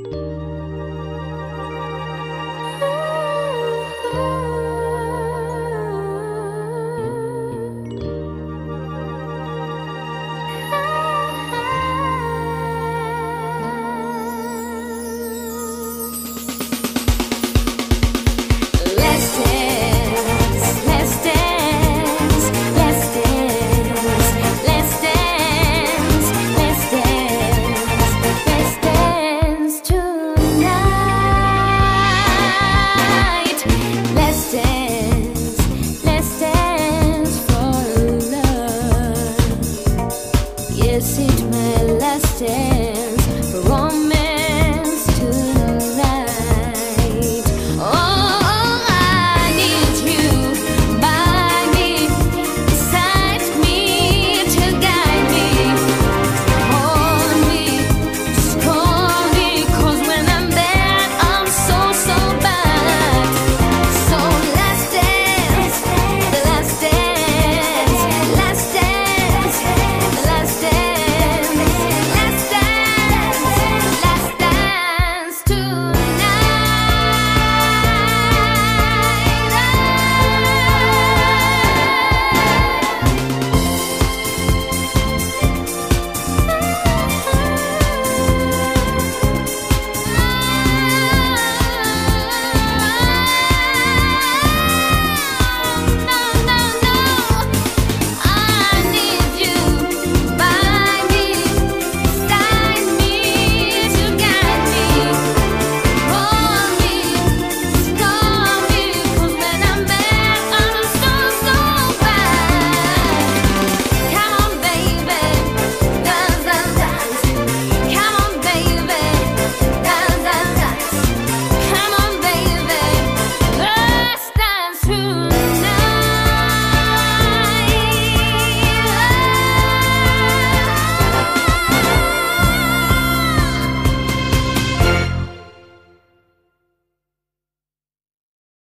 Música decide